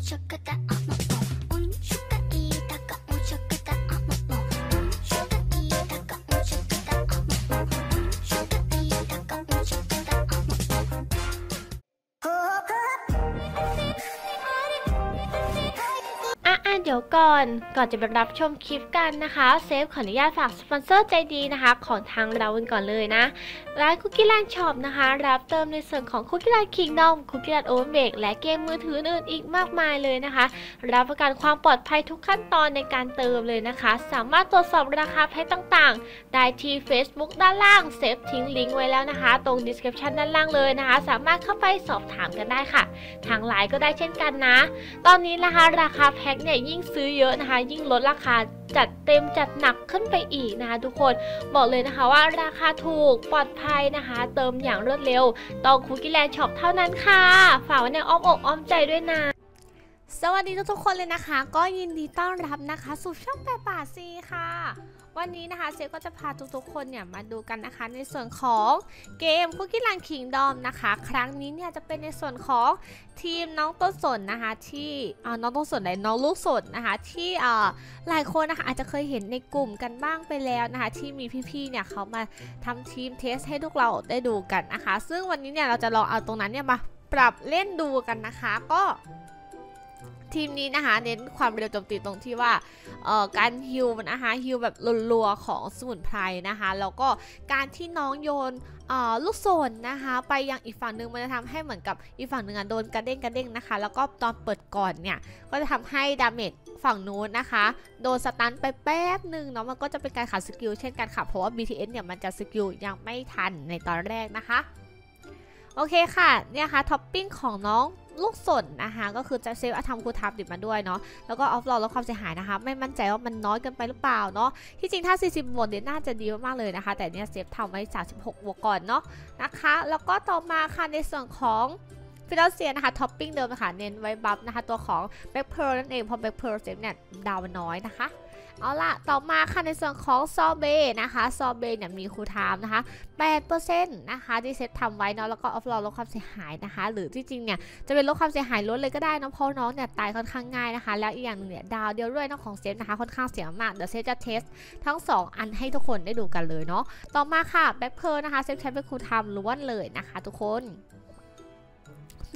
จ้า เดี๋ยวก่อน ก่อนจะไปรับชมคลิปกันนะคะ เซฟขออนุญาตฝากสปอนเซอร์ใจดีนะคะ ของทางเรากันก่อนเลยนะ ร้าน Cookie Land Shop นะคะ รับเติมในส่วนของ Cookie Run Kingdom Cookie Run OvenBreak และเกมมือถืออื่นอีกมากมายเลยนะคะ รับประกันความปลอดภัยทุกขั้นตอนในการเติมเลยนะคะ สามารถตรวจสอบราคาแพ็คต่างๆ ได้ที่ Facebook ด้านล่าง เซฟทิ้งลิงก์ไว้แล้วนะคะ ตรง description ด้านล่างเลยนะคะ สามารถเข้าไปสอบถามกันได้ค่ะ ทางไลน์ก็ได้เช่นกันนะ ตอนนี้นะคะราคาแพ็คเนี่ยยิ่งซื้อเยอะนะคะ ยิ่งลดราคาจัดเต็มจัดหนักขึ้นไปอีกนะคะทุกคนบอกเลยนะคะว่าราคาถูกปลอดภัยนะคะ เติมอย่างรวดเร็วต้อง Cookie Land Shop เท่านั้นค่ะ ฝากไว้ในอ้อมอกอ้อมใจด้วยนะสวัสดีทุกๆคนเลยนะคะ ก็ยินดีต้อนรับนะคะสู่ช่องแปดป่าซีค่ะ วันนี้นะคะเซฟก็จะพาทุกๆคนเนี่ยมาดูกันนะคะ ในส่วนของเกม Cookie Land Kingdom นะคะ ครั้งนี้เนี่ยจะเป็นในส่วนของทีมน้องต้นสนนะคะ ที่อ่าน้องต้นสนไหนน้องลูกสนนะคะ ที่อ่าหลายคนนะคะอาจจะเคยเห็นในกลุ่มกันบ้างไปแล้วนะคะ ที่มีพี่ๆเนี่ยเขามาทำทีมเทสให้พวกเราได้ดูกันนะคะ ซึ่งวันนี้เนี่ยเราจะลองเอาตรงนั้นเนี่ยมาปรับเล่นดูกันนะคะ ก็ ทีมนี้นะคะเน้นความเร็วโจมตีตรงที่ว่าการฮิวนะคะฮิวแบบรัวๆของสมุนไพรนะคะแล้วก็การที่น้องโยนลูกสนนะคะไปยังอีกฝั่งหนึ่งมันจะทำให้เหมือนกับอีกฝั่งหนึ่งอะโดนกระเด้งกระเด้งนะคะ แล้วก็ตอนเปิดก่อนเนี่ยก็จะทำให้ damage ฝั่งนู้นนะคะ โดน stun ไปแป๊บหนึ่งเนาะมันก็จะเป็นการขัด skill เช่นกันค่ะเพราะว่า BTS เนี่ยมันจะ skill ยังไม่ทันในตอนแรกนะคะ โอเคค่ะเนี่ยค่ะท็อปปิ้งของน้องลูกสนนะคะก็คือจะเซฟอาทำ cool time ติดมาด้วยเนาะแล้วก็ออฟโหลดลดความเสียหายนะคะ ไม่มั่นใจว่ามันน้อยเกินไปหรือเปล่าเนาะที่จริงถ้า 40บวกเนี่ยน่าจะดีมากๆเลยนะคะ แต่เนี่ยเซฟทำไว้36บวกก่อนเนาะนะคะ แล้วก็ต่อมาค่ะในส่วนของ Financier นะคะท็อปปิ้งเดิมนะคะเน้นไว้ buff นะคะตัวของ Black Pearl นั่นเองเพราะ Black Pearl เซฟเนี่ยดาวมันน้อยนะคะ เอาล่ะ ต่อมาค่ะในส่วนของซอเบนะคะซอเบเนี่ยมี cool time นะคะ8%นะคะที่เซฟทำไว้เนาะแล้วก็องลดความเสียหายนะคะ หรือที่จริงเนี่ยจะเป็นลดความเสียหายลดเลยก็ได้นะเพราะน้องเนี่ยตายค่อนข้างง่ายนะคะ แล้วอีกอย่างหนึ่งเนี่ยดาวเดียวด้วยเนาะของเซฟนะคะค่อนข้างเสียมากเดี๋ยวเซฟจะ test ทั้ง 2 อันให้ทุกคนได้ดูกันเลยเนาะต่อมาค่ะ Black Pearl นะคะเซฟใช้เป็น cool time ล้วนเลยนะคะ ทุกคน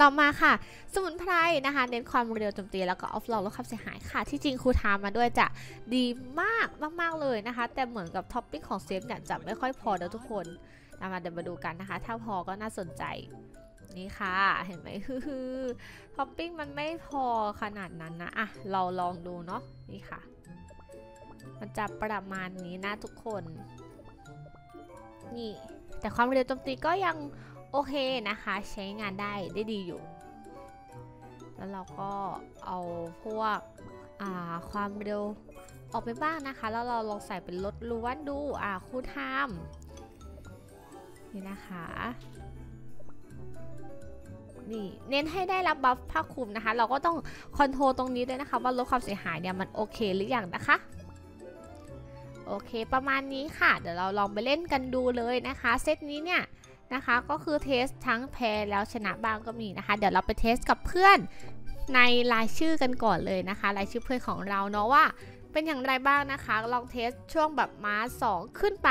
ต่อมาค่ะ สมุนไพรนะคะ เน้นความเร็วโจมตีแล้วก็ op รองลดความเสียหายค่ะ ที่จริง cool time มาด้วยจะดีมากมากๆเลยนะคะ แต่เหมือนกับท็อปปิ้งของเซฟเนี่ยจะไม่ค่อยพอเดี๋ยวทุกคนนะมาเดี๋ยวมาดูกันนะคะ ถ้าพอก็น่าสนใจนี่ค่ะเห็นไหมคือท็อปปิ้งมันไม่พอขนาดนั้นนะอะเราลองดูเนาะนี่ค่ะ มันจะประมาณนี้นะทุกคน นี่ แต่ความเร็วโจมตีก็ยัง โอเคนะคะใช้งานได้ได้ดีอยู่ แล้วเราก็เอาพวกความเร็วออกไปบ้างนะคะ แล้วเราลองใส่เป็นรถล้วนดูอ่าคู่ทามนี่นะคะนี่เน้นให้ได้รับบัฟผ้าคลุมนะคะ เราก็ต้องคอนโทรลตรงนี้ด้วยนะคะ ว่าลดความเสียหายเนี่ยมันโอเคหรือยังนะคะ โอเคประมาณนี้ค่ะ เดี๋ยวเราลองไปเล่นกันดูเลยนะคะ เซตนี้เนี่ย นะคะ ก็คือ test ทั้งแพ้แล้วชนะบ้างก็มีนะคะ เดี๋ยวเราไป test กับเพื่อนในรายชื่อกันก่อนเลยนะคะ รายชื่อเพื่อนของเราเนาะว่าเป็นอย่างไรบ้างนะคะ ลอง test ช่วงแบบ Mas 2 ขึ้นไป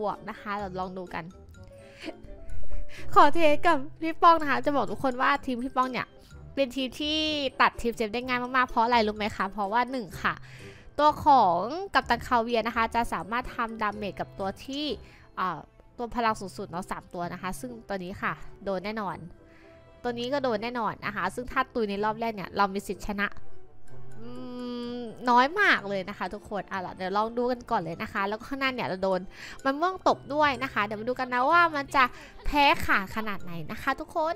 บวกๆนะคะ เราลองดูกัน ขอ test กับพี่ป้องนะคะ จะบอกทุกคนว่าทีมพี่ป้องเนี่ย เป็นทีมที่ตัดทีมเซฟได้ง่ายมากๆ เพราะอะไรรู้ไหมคะ เพราะว่า 1 ค่ะ ตัวของกัปตันคาเวียนะคะ จะสามารถทำ damage กับตัวที่ ตัวพลังสูงสุดเนาะสามตัวนะคะ ซึ่งตัวนี้ค่ะ โดนแน่นอน ตัวนี้ก็โดนแน่นอนนะคะ ซึ่งถ้าตุยในรอบแรกเนี่ย เรามีสิทธิ์ชนะน้อยมากเลยนะคะ ทุกคนอะเดี๋ยวลองดูกันก่อนเลยนะคะ แล้วก็ข้างหน้าเนี่ยเราโดนมันม่วงตบด้วยนะคะ เดี๋ยวมาดูกันนะว่ามันจะแพ้ขาดขนาดไหนนะคะ ทุกคน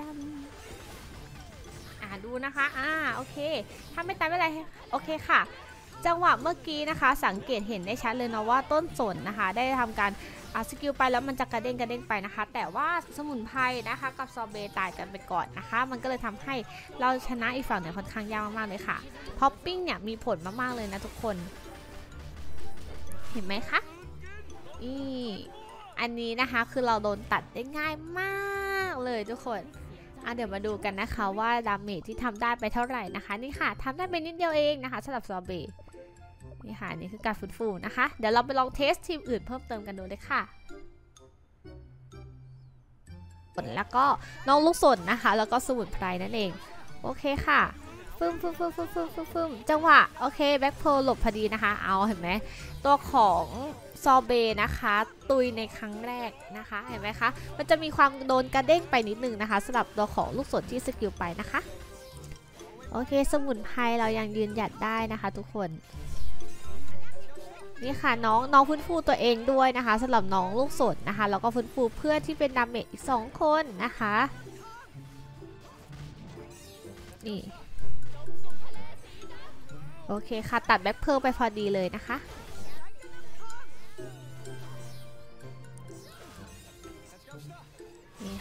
ดำอ่าดูนะคะ อ่า โอเค ถ้าไม่ตายไม่เป็นไร โอเคค่ะ จังหวะเมื่อกี้นะคะ สังเกตเห็นได้ชัดเลยเนาะว่าต้นสนนะคะ ได้ทำการอ่า skill ไปแล้วมันจะกระเด้งกระเด้งไปนะคะ แต่ว่าสมุนไพรนะคะกับซอเบตายกันไปก่อนนะคะ มันก็เลยทำให้เราชนะอีกฝั่งเนี่ยค่อนข้างยากมากๆเลยค่ะท็อปปิ้งเนี่ยมีผลมากๆเลยนะทุกคน เห็นไหมคะนี่อันนี้นะคะคือเราโดนตัดได้ง่ายมากเลยทุกคน อะเดี๋ยวมาดูกันนะคะว่า damage ที่ทำได้ไปเท่าไหร่นะคะ นี่ค่ะทำได้ไปนิดเดียวเองนะคะสำหรับซอเบนี่ค่ะนี่คือการฟื้นฟูนะคะ เดี๋ยวเราไปลอง test ทีมอื่นเพิ่มเติมกันดูเลยค่ะแล้วก็น้องลูกสนนะคะ แล้วก็สมุนไพรนั่นเอง โอเคค่ะฟึ่มฟึ่มฟึ่มฟึ่มฟึ่มฟึ่มฟึ่มจังหวะ โอเค Black Pearl หลบพอดีนะคะ เอาเห็นไหมตัวของ ซอร์เบนะคะ ตุยในครั้งแรกนะคะ เห็นไหมคะ มันจะมีความโดนกระเด้งไปนิดนึงนะคะสำหรับตัวของลูกสนที่ skill ไปนะคะ โอเค สมุนไพรเรายังยืนหยัดได้นะคะทุกคนนี่ค่ะน้องน้องฟื้นฟูตัวเองด้วยนะคะสำหรับน้องลูกสนนะคะแล้วก็ฟื้นฟูเพื่อนที่เป็น damage อีก 2 คนนะคะนี่โอเคค่ะตัดแบ็คเพร์ไปพอดีเลยนะคะ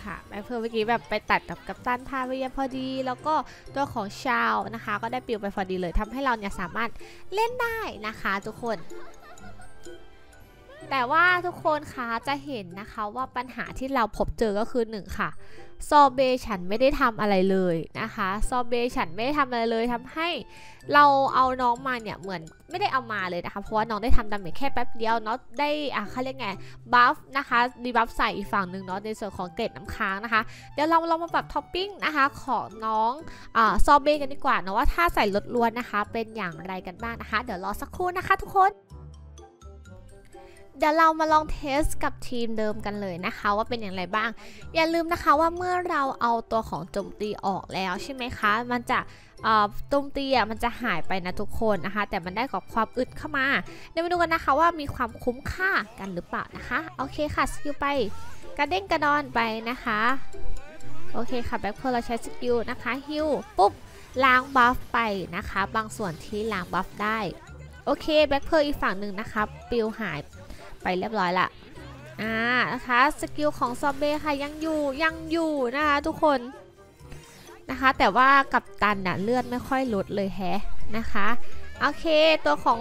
ค่ะแม็กเพร์ลเมื่อกี้แบบไปตัดกับกัปตันพาเวียพอดี แล้วก็ตัวของชาวนะคะ ก็ได้ปิวไปพอดีเลยทำให้เราเนี่ยสามารถเล่นได้นะคะ ทุกคน แต่ว่าทุกคนคะจะเห็นนะคะว่าปัญหาที่เราพบเจอก็คือหนึ่งค่ะ ซอเบฉันไม่ได้ทำอะไรเลยนะคะ ซอร์เบฉันไม่ได้ทำอะไรเลยทำให้เราเอาน้องมาเนี่ยเหมือนไม่ได้เอามาเลยนะคะ เพราะว่าน้องได้ทำ damage แค่แป๊บเดียวเนาะได้อะเขาเรียกไง buff นะคะ debuff ใส่อีกฝั่งหนึ่งเนาะในส่วนของเกล็ดน้ำค้างนะคะ เดี๋ยวเราลองมาปรับท็อปปิ้งนะคะของน้องอ่าซอร์เบกันดีกว่าเนาะว่าถ้าใส่ลดล้วนนะคะ เป็นอย่างไรกันบ้างนะคะ เดี๋ยวรอสักครู่นะคะ ทุกคน เดี๋ยวเรามาลอง test กับทีมเดิมกันเลยนะคะว่าเป็นอย่างไรบ้าง อย่าลืมนะคะว่าเมื่อเราเอาตัวของโจมตีออกแล้วใช่ไหมคะ มันจะโจมตีอะมันจะหายไปนะทุกคนนะคะ แต่มันได้กับความอึดเข้ามา เดี๋ยวมาดูกันนะคะว่ามีความคุ้มค่ากันหรือเปล่านะคะ โอเคค่ะ skill ไปกระเด้งกระดอนไปนะคะ โอเคค่ะแบล็คเพิร์ลเราใช้ skill นะคะ heal ปุ๊บล้าง buff ไปนะคะ บางส่วนที่ล้าง buff ได้ โอเคแบล็คเพิร์ลอีกฝั่งหนึ่งนะคะปลิวหายไป ไปเรียบร้อยละอ่านะคะ skill ของซอร์เบค่ะยังอยู่ยังอยู่นะคะทุกคนนะคะแต่ว่ากัปตันน่ะเลือดไม่ค่อยลดเลยแฮะนะคะโอเคตัวของ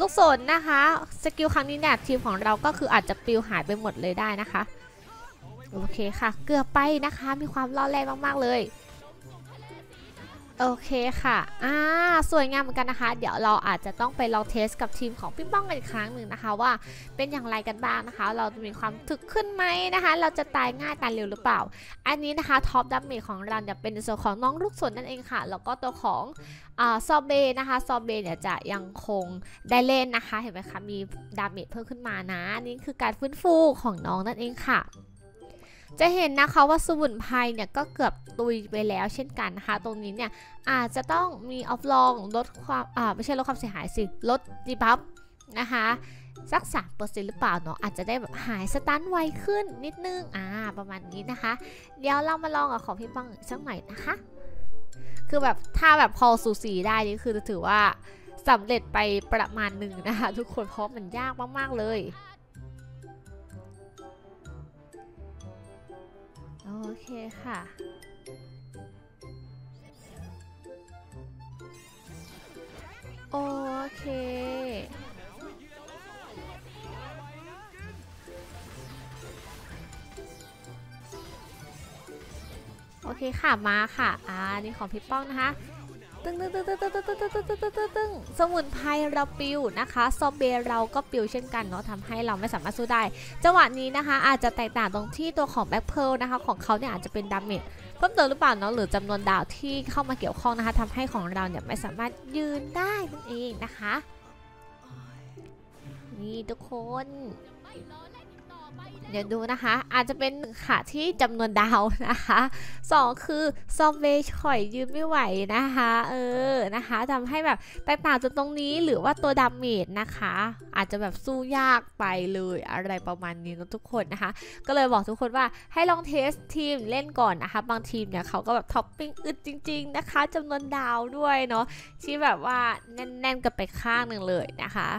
ลูกสนนะคะ skill ครั้งนี้เนี่ยทีมของเราก็คืออาจจะปลิวหายไปหมดเลยได้นะคะโอเคค่ะ เกือบไปนะคะมีความล่อแรงมากๆเลย โอเคค่ะ อ่า สวยงามเหมือนกันนะคะ เดี๋ยวเราอาจจะต้องไปลอง test กับทีมของพี่ป้องกันอีกครั้งหนึ่งนะคะ ว่าเป็นอย่างไรกันบ้างนะคะ เราจะมีความถึกขึ้นไหมนะคะ เราจะตายง่ายตายเร็วหรือเปล่า อันนี้นะคะ top damage ของเราเนี่ยเป็นส่วนของน้องลูกสนนั่นเองค่ะ แล้วก็ตัวของอ่าซอร์เบนะคะ ซอร์เบเนี่ยจะยังคงได้เล่นนะคะ เห็นไหมคะ มี damage เพิ่มขึ้นมานะ นี่คือการฟื้นฟูของน้องนั่นเองค่ะ จะเห็นนะคะว่าสมุนไพรเนี่ยก็เกือบตุยไปแล้วเช่นกันนะคะตรงนี้เนี่ยอาจจะต้องมีออฟลองลดความอ่าไม่ใช่ลดความเสียหายสิลดดีบัฟนะคะสัก 3%หรือเปล่าเนาะอาจจะได้แบบหายสตันไวขึ้นนิดนึงอ่าประมาณนี้นะคะ เดี๋ยวเรามาลองกับของพี่ป้องสักหน่อยนะคะ คือแบบถ้าแบบพอสูสีได้นี่คือจะถือว่าสำเร็จไปประมาณหนึ่งนะคะ ทุกคนเพราะมันยากมาก ๆ เลย เคค่ะ โอเค โอเคค่ะมาค่ะ อ่านี่ของพี่ป้องนะคะ ตึ้งตึ้งตึ้งตึ้งตึ้งตึ้งตึ้งตึ้งตึ้งตึ้งตึ้งสมุนไพรเราปลิวนะคะซอร์เบเราก็ปลิวเช่นกันเนาะทำให้เราไม่สามารถสู้ได้ จังหวะนี้นะคะ อาจจะแตกต่างตรงที่ตัวของแบล็คเพิร์ลนะคะ ของเขาเนี่ยอาจจะเป็น damage เพิ่มเติมหรือเปล่าเนาะหรือจำนวนดาวที่เข้ามาเกี่ยวข้องนะคะทำให้ของเราเนี่ยไม่สามารถยืนได้นั่นเองนะคะ นี่ทุกคน เดี๋ยวดูนะคะ อาจจะเป็นค่ะที่จำนวนดาวนะคะสองคือซอร์เบข่อยยืนไม่ไหวนะคะ เออนะคะทำให้แบบแตกต่างจากตรงนี้หรือว่าตัว damage นะคะ อาจจะแบบสู้ยากไปเลยอะไรประมาณนี้นะทุกคนนะคะ ก็เลยบอกทุกคนว่าให้ลอง test ทีมเล่นก่อนนะคะ บางทีมเนี่ยเขาก็แบบท็อปปิ้งอึดจริง ๆ นะคะจำนวนดาวด้วยเนาะที่แบบว่าแน่นๆกันไปข้างหนึ่งเลยนะคะ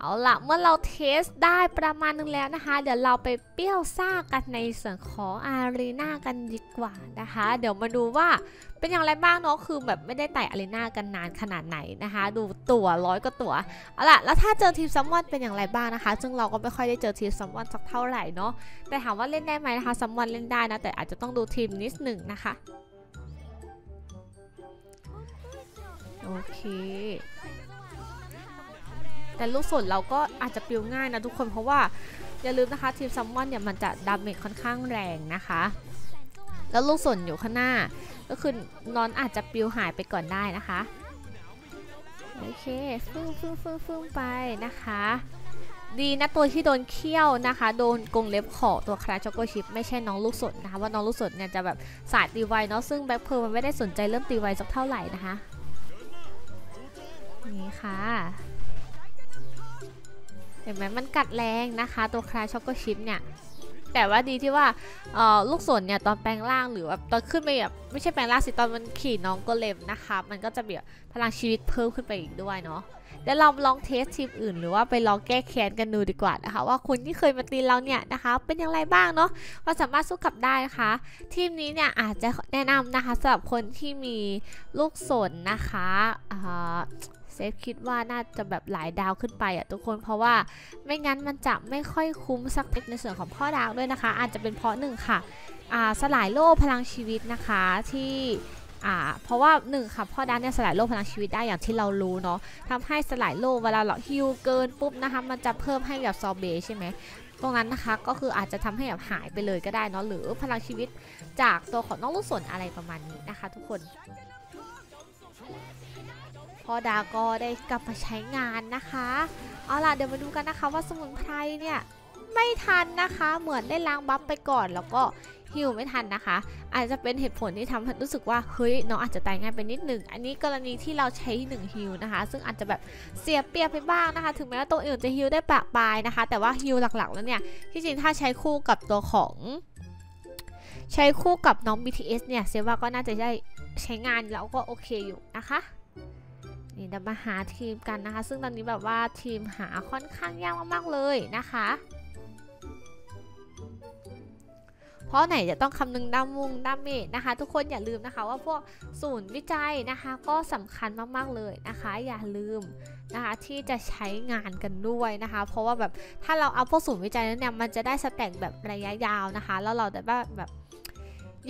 เอาละเมื่อเรา test ได้ประมาณนึงแล้วนะคะ เดี๋ยวเราไปเปรี้ยวซ่ากันในส่วนของ arena กันดีกว่านะคะ เดี๋ยวมาดูว่าเป็นอย่างไรบ้างเนาะคือแบบไม่ได้ไต่ arena กันนานขนาดไหนนะคะ ดูตัวร้อยก็ตัวเอาละแล้วถ้าเจอทีม summon เป็นอย่างไรบ้างนะคะ ซึ่งเราก็ไม่ค่อยได้เจอทีม summon สักเท่าไหร่เนาะแต่ถามว่าเล่นได้ไหมนะคะ summon เล่นได้นะแต่อาจจะต้องดูทีมนิดหนึ่งนะคะโอเค แต่ลูกสนเราก็อาจจะปลิวง่ายนะทุกคนเพราะว่าอย่าลืมนะคะทีม summon เนี่ยมันจะ damage ค่อนข้างแรงนะคะ แล้วลูกสนอยู่ข้างหน้า ก็คือนอนอาจจะปลิวหายไปก่อนได้นะคะโอเคฟึ่งฟึ่งฟึ่งฟึ่งไปนะคะ ดีนะตัวที่โดนเขี้ยวนะคะ โดนกรงเล็บขอตัวคราช็อกโกชิปไม่ใช่น้องลูกสนนะคะว่าน้องลูกสนเนี่ยจะแบบสายตีไวเนาะซึ่งแบล็คเพิร์ลมันไม่ได้สนใจเรื่องตีไวสักเท่าไหร่นะคะนี่ค่ะ เห็นไหมมันกัดแรงนะคะ ตัวคลายช็อกโกชิปเนี่ยแต่ว่าดีที่ว่าลูกสนเนี่ยตอนแปลงร่างหรือแบบตอนขึ้นไปแบบไม่ใช่แปลงร่างสิตอนมันขี่น้องก็เล็มนะคะ มันก็จะแบบพลังชีวิตเพิ่มขึ้นไปอีกด้วยเนาะเดี๋ยวเราลอง test ทีมอื่น หรือว่าไปลองแก้แค้นกันดูดีกว่านะคะ ว่าคนที่เคยมาตีเราเนี่ยนะคะ เป็นอย่างไรบ้างเนาะว่าสามารถสู้กลับได้นะคะ ทีมนี้เนี่ยอาจจะแนะนำนะคะสำหรับคนที่มีลูกสนนะคะอ่า เซฟคิดว่าน่าจะแบบหลายดาวขึ้นไปอะทุกคนเพราะว่าไม่งั้นมันจะไม่ค่อยคุ้มสักเล็กในส่วนของพ่อดาวด้วยนะคะ อาจจะเป็นเพราะหนึ่งค่ะอ่าสลายโล่พลังชีวิตนะคะที่อ่าเพราะว่าหนึ่งค่ะพ่อดาวเนี่ยสลายโล่พลังชีวิตได้อย่างที่เรารู้เนาะทำให้สลายโล่เวลาเราฮิวเกินปุ๊บนะคะมันจะเพิ่มให้กับซอร์เบใช่ไหมตรงนั้นนะคะก็คืออาจจะทำให้แบบหายไปเลยก็ได้เนาะหรือพลังชีวิตจากตัวของน้องลูกศรอะไรประมาณนี้นะคะ ทุกคน พอดาก็ได้กลับมาใช้งานนะคะ เอาล่ะเดี๋ยวมาดูกันนะคะว่าสมุนไพรเนี่ยไม่ทันนะคะ เหมือนได้ล้างบัฟไปก่อนแล้วก็ฮิวไม่ทันนะคะ อาจจะเป็นเหตุผลที่ทำให้รู้สึกว่าเฮ้ยน้องอาจจะตายง่ายไปนิดหนึ่ง อันนี้กรณีที่เราใช้1ฮิวนะคะ ซึ่งอาจจะแบบเสียเปรียบไปบ้างนะคะ ถึงแม้ว่าตัวอื่นจะฮิวได้ปะปลายนะคะ แต่ว่าฮิวหลักๆแล้วเนี่ยที่จริงถ้าใช้คู่กับตัวของใช้คู่กับน้อง BTS เนี่ยเซว่าก็น่าจะได้ใช้งานแล้วก็โอเคอยู่นะคะ นี่เดี๋ยวมาหาทีมกันนะคะ ซึ่งตอนนี้แบบว่าทีมหาค่อนข้างยากมากๆเลยนะคะ เพราะไหนจะต้องคำนึงดามุงดาเมจนะคะ ทุกคนอย่าลืมนะคะว่าพวกศูนย์วิจัยนะคะ ก็สำคัญมากๆเลยนะคะ อย่าลืมนะคะที่จะใช้งานกันด้วยนะคะ เพราะว่าแบบถ้าเราเอาพวกศูนย์วิจัยนั้นเนี่ยมันจะได้สแต็กแบบระยะยาวนะคะ แล้วเราได้แบบแบบ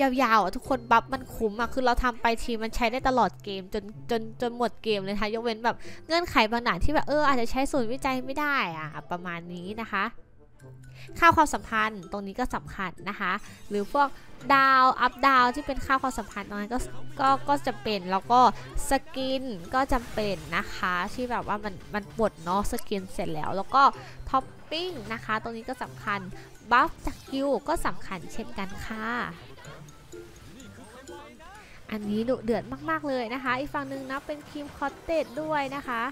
ยาวๆอะทุกคนบัฟมันคุ้มอะคือเราทำไปทีมันใช้ได้ตลอดเกมจนจนจนหมดเกมเลยนะคะยกเว้นแบบเงื่อนไขบางอย่าที่แบบเอออาจจะใช้ศูนย์วิจัยไม่ได้อะประมาณนี้นะคะค่าความสัมพันธ์ตรงนี้ก็สำคัญนะคะ หรือพวกดาว up ดาวที่เป็นค่าความสัมพันธ์ตรงนั้นก็ก็ก็จะเป็นแล้วก็ skin ก็จำเป็นนะคะที่แบบว่ามันมันปลดเนาะ skin เสร็จแล้ว แล้วก็ท็อปปิ้งนะคะ ตรงนี้ก็สำคัญ buff จากคิวก็สำคัญเช่นกันค่ะ อันนี้ดุเดือดมาก ๆ เลยนะคะ อีกฝั่งหนึ่งนะเป็นครีมคอตเตจด้วยนะคะ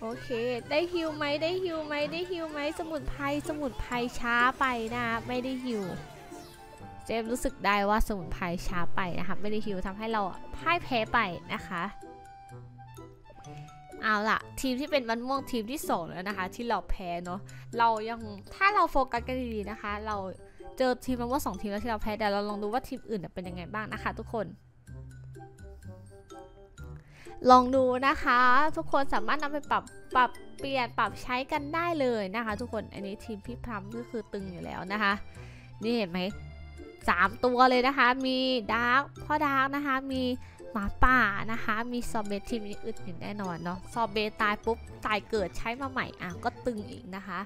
โอเค ได้ฮิวไหมได้ฮิวไหมได้ฮิวไหมสมุนไพรสมุนไพรช้าไปนะไม่ได้ฮิวเจมรู้สึกได้ว่าสมุนไพรช้าไปนะคะไม่ได้ฮิวทำให้เราพ่ายแพ้ไปนะคะ เอาล่ะ ทีมที่เป็นมันม่วงทีมที่สองแล้วนะคะ ที่เราแพ้เนาะเรายังถ้าเราโฟกัสกันดีๆนะคะ เราเจอทีมมันว่าสองทีมแล้วที่เราแพ้เดี๋ยวเราลองดูว่าทีมอื่นเป็นยังไงบ้างนะคะ ทุกคน ลองดูนะคะ ทุกคนสามารถนำไปปรับปรับเปลี่ยนปรับใช้กันได้เลยนะคะ ทุกคนอันนี้ทีมพี่พรัมก็คือตึงอยู่แล้วนะคะ นี่เห็นไหมสามตัวเลยนะคะ มีดาร์กพ่อดาร์กนะคะ มี หมาป่านะคะ มีซอเบตทีมนี้อึดอยู่แน่นอนเนาะซอเบตายปุ๊บตายเกิดใช้มาใหม่อะก็ตึงอีกนะคะ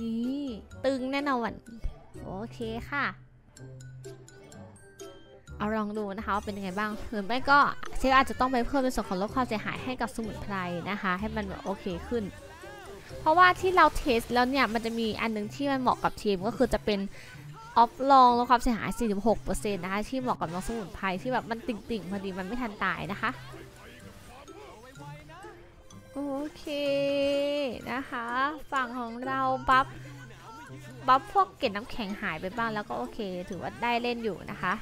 นี่ตึงแน่นอนโอเคค่ะ เอาลองดูนะคะว่าเป็นยังไงบ้างหรือไม่ก็เชฟอาจจะต้องไปเพิ่มในส่วนของลดความเสียหายให้กับสมุนไพรนะคะ ให้มันแบบโอเคขึ้น เพราะว่าที่เราเทสแล้วเนี่ยมันจะมีอันหนึงที่มันเหมาะกับทีมก็คือจะเป็น ออฟลองลดความเสียหาย 46%นะคะที่เหมาะกับน้องสมุนไพรที่แบบมันติ่งๆ พอดีมันไม่ทันตายนะคะ โอเคนะคะ ฝั่งของเราบัฟบัฟพวกเกล็ดน้ำแข็งหายไปบ้างแล้วก็โอเค ถือว่าได้เล่นอยู่นะคะ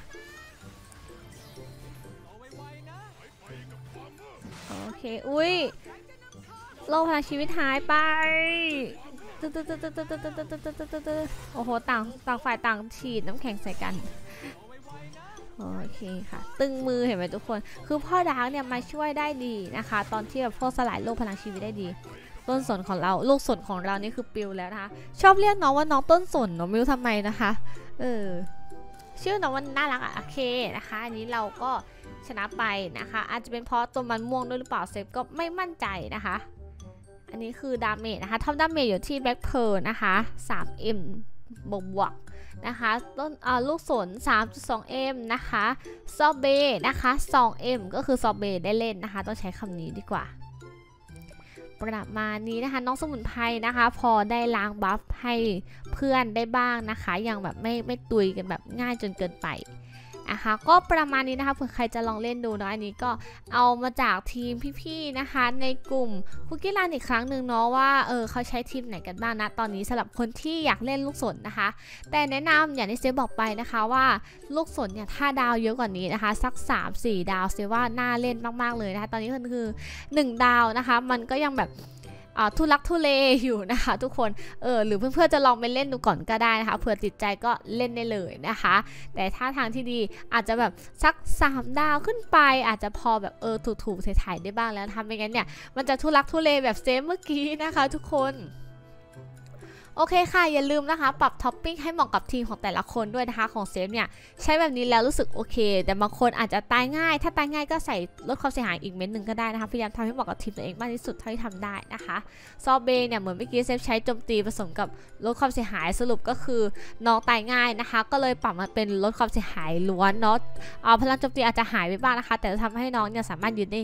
โอเค อุ้ยโลกพลังชีวิตหายไป โอ้โห ต่างต่างฝ่ายต่างฉีดน้ำแข็งใส่กัน โอเคค่ะ ตึงมือเห็นไหมทุกคน คือพ่อดาร์กเนี่ยมาช่วยได้ดีนะคะ ตอนที่แบบพวกสลายโลกพลังชีวิตได้ดี ต้นสนของเรา ลูกสนของเรานี่คือปลิวแล้วนะคะ ชอบเรียกน้องว่าน้องต้นสนเนาะไม่รู้ทำไมนะคะ เออ ชื่อน้องมันน่ารักอะโอเคนะคะ อันนี้เราก็ชนะไปนะคะ อาจจะเป็นเพราะตัวมันม่วงด้วยหรือเปล่าเซฟก็ไม่มั่นใจนะคะ อันนี้คือ damage นะคะ top damage อยู่ที่ Black Pearl นะคะ 3M บวกบวกนะคะต้นอ่าลูกสน 3.2M นะคะซอเบนะคะ 2M ก็คือซอเบได้เล่นนะคะ ต้องใช้คำนี้ดีกว่า ประมาณนี้นะคะ น้องสมุนไพรนะคะ พอได้ล้างบัฟให้เพื่อนได้บ้างนะคะย่างแบบไม่ไม่ตุยกันแบบง่ายจนเกินไป นะคะ ก็ประมาณนี้นะคะเผื่อใครจะลองเล่นดูเนาะอันนี้ก็เอามาจากทีมพี่ๆนะคะ ในกลุ่มคุกกี้รันอีกครั้งหนึ่งเนาะว่าเออเขาใช้ทีมไหนกันบ้างนะตอนนี้สำหรับคนที่อยากเล่นลูกสนนะคะ แต่แนะนำอย่างที่เซฟบอกไปนะคะว่าลูกสนเนี่ยถ้าดาวเยอะกว่านี้นะคะ สัก 3-4 ดาวเซฟว่าน่าเล่นมากๆเลยนะคะ ตอนนี้มันคือ 1 ดาวนะคะ มันก็ยังแบบ ทุลักทุเลอยู่นะคะ ทุกคนเออหรือเพื่อนๆจะลองไปเล่นดูก่อนก็ได้นะคะเผื่อติดใจก็เล่นได้เลยนะคะ แต่ถ้าทางที่ดีอาจจะแบบสัก 3 ดาวขึ้นไป อาจจะพอแบบเออถูกๆถ่ายๆได้บ้างแล้วทำไม่งั้นเนี่ยมันจะทุลักทุเลแบบเซฟเมื่อกี้นะคะ ทุกคน โอเคค่ะ อย่าลืมนะคะ ปรับท็อปปิ้งให้เหมาะกับทีมของแต่ละคนด้วยนะคะของเซฟเนี่ยใช้แบบนี้แล้วรู้สึกโอเค แต่บางคนอาจจะตายง่าย ถ้าตายง่ายก็ใส่ลดความเสียหายอีกเม็ดหนึ่งก็ได้นะคะพยายามทำให้เหมาะกับทีมตัวเองมากที่สุดเท่าที่ทำได้นะคะซอเบเนี่ยเหมือนเมื่อกี้เซฟใช้โจมตีผสมกับลดความเสียหายสรุปก็คือน้องตายง่ายนะคะ ก็เลยปรับมาเป็นลดความเสียหายล้วนเนาะเอาพลังโจมตีอาจจะหายไปบ้างนะคะ แต่จะทำให้น้องเนี่ยสามารถยืนได้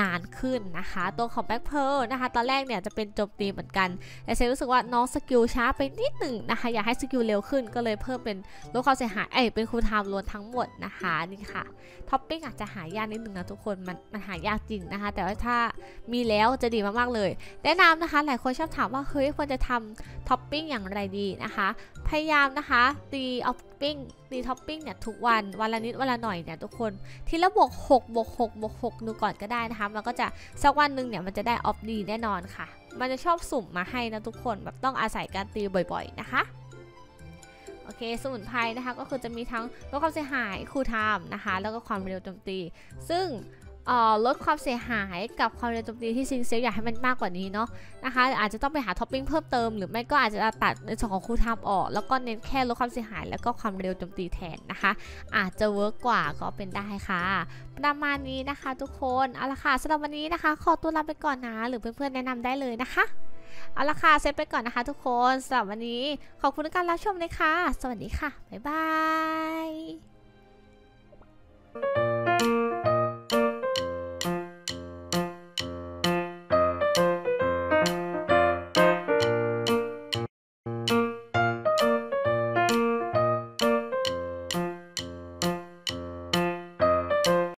นานขึ้นนะคะ ตัวของ Black Pearl นะคะ ตอนแรกเนี่ยจะเป็นโจมตีเหมือนกันแต่เซฟรู้สึกว่าน้อง skill ช้าไปนิดหนึ่งนะคะ อยากให้ skill เร็วขึ้นก็เลยเพิ่มเป็นลดความเสียหายเอ้ยเป็น cool time รวมทั้งหมดนะคะนี่ค่ะท็อปปิ้งอาจจะหายากนิดหนึ่งนะทุกคนมันมันหายากจริงนะคะ แต่ว่าถ้ามีแล้วจะดีมากๆเลย แนะนำนะคะหลายคนชอบถามว่าเฮ้ยควรจะทำท็อปปิ้งอย่างไรดีนะคะ พยายามนะคะตี topping re topping เนี่ยทุกวันวันละนิดวันละหน่อยเนี่ยทุกคนทีละบวก6บวก6บวก6ดูก่อนก็ได้นะคะมันก็จะสักวันหนึ่งเนี่ยมันจะได้ op ดีแน่นอนค่ะ มันจะชอบสุ่มมาให้นะทุกคนแบบต้องอาศัยการตีบ่อย ๆนะคะโอเคสมุนไพรนะคะก็คือจะมีทั้งลดความเสียหาย cool time นะคะแล้วก็ความเร็วโจมตี ซึ่ง ลดความเสียหายกับความเร็วโจมตีที่จริงเซฟอยากให้มันมากกว่านี้เนาะนะคะอาจจะต้องไปหาท็อปปิ้งเพิ่มเติมหรือไม่ก็อาจจะตัดในส่วนของ cool time ออก แล้วก็เน้นแค่ลดความเสียหาย แล้วก็ความเร็วโจมตีแทนนะคะ อาจจะ work กว่าก็เป็นได้ค่ะ ประมาณนี้นะคะ ทุกคนเอาละค่ะสำหรับวันนี้นะคะ ขอตัวลาไปก่อนนะ หรือเพื่อนๆแนะนำได้เลยนะคะเอาละค่ะเซฟไปก่อนนะคะ ทุกคนสำหรับวันนี้ขอบคุณการรับชมเลยค่ะ สวัสดีค่ะบ๊ายบาย